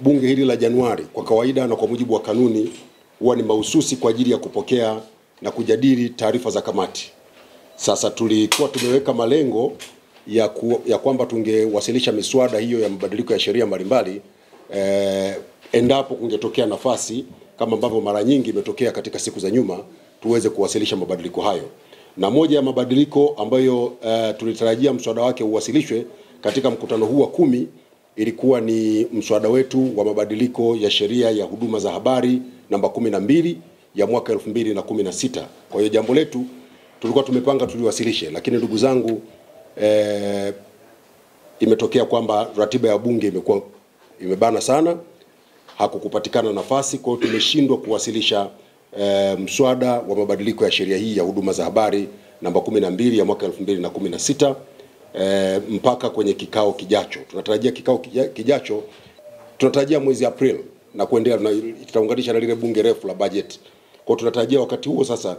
bunge hili la Januari kwa kawaida na kwa mujibu wa kanuni huwa ni mahususi kwa ajili ya kupokea na kujadili taarifa za kamati. Sasa tulikuwa tumeweka malengo ya, ku, ya kwamba tungewasilisha miswada hiyo ya mabadiliko ya sheria mbalimbali eh, endapo kungetokea nafasi kama ambavyo mara nyingi imetokea katika siku za nyuma tuweze kuwasilisha mabadiliko hayo. Na moja ya mabadiliko ambayo eh, tulitarajia mswada wake uwasilishwe katika mkutano huu wa kumi ilikuwa ni mswada wetu wa mabadiliko ya sheria ya huduma za habari namba kumi na mbili ya mwaka elfu mbili na kumi na sita. Kwa hiyo jambo letu tulikuwa tumepanga tuliwasilishe, lakini ndugu zangu eh, imetokea kwamba ratiba ya bunge imekuwa imebana sana, hakukupatikana nafasi, kwa hiyo tumeshindwa kuwasilisha eh, mswada wa mabadiliko ya sheria hii ya huduma za habari namba 12 ya mwaka 2016 eh, mpaka kwenye kikao kijacho. Tunatarajia kikao kijacho, tunatarajia mwezi April na kuendelea, na itaunganisha na lile bunge refu la budget. Kwa tunatarajia wakati huo sasa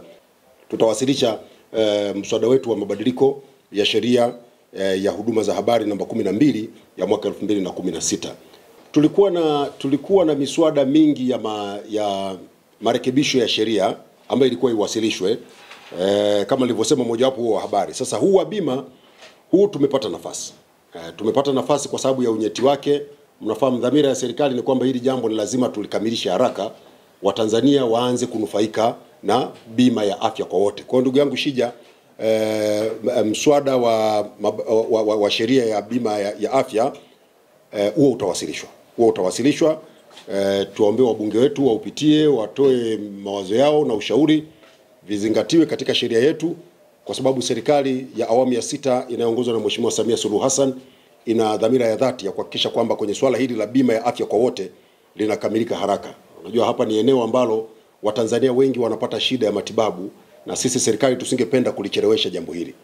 tutawasilisha e, mswada wetu wa mabadiliko ya sheria e, ya huduma za habari namba 12 ya mwaka 2016. Tulikuwa na tulikuwa na miswada mingi ya, ma, ya marekebisho ya sheria ambayo ilikuwa iwasilishwe e, kama nilivyosema, mojawapo wa habari. Sasa huu wa bima huu tumepata nafasi e, tumepata nafasi kwa sababu ya unyeti wake. Mnafahamu dhamira ya serikali ni kwamba hili jambo ni lazima tulikamilishe haraka, Watanzania waanze kunufaika na bima ya afya kwa wote. Kwa hiyo ndugu yangu Shija, e, mswada wa, wa, wa, wa, sheria ya bima ya, ya afya huo huo utawasilishwa huo utawasilishwa. e, tuwaombee wabunge wetu waupitie, watoe mawazo yao na ushauri, vizingatiwe katika sheria yetu, kwa sababu serikali ya awamu ya sita inayoongozwa na Mheshimiwa Samia Suluhu Hassan ina dhamira ya dhati ya kuhakikisha kwamba kwenye swala hili la bima ya afya kwa wote linakamilika haraka. Unajua hapa ni eneo ambalo Watanzania wengi wanapata shida ya matibabu, na sisi serikali tusingependa kulichelewesha jambo hili.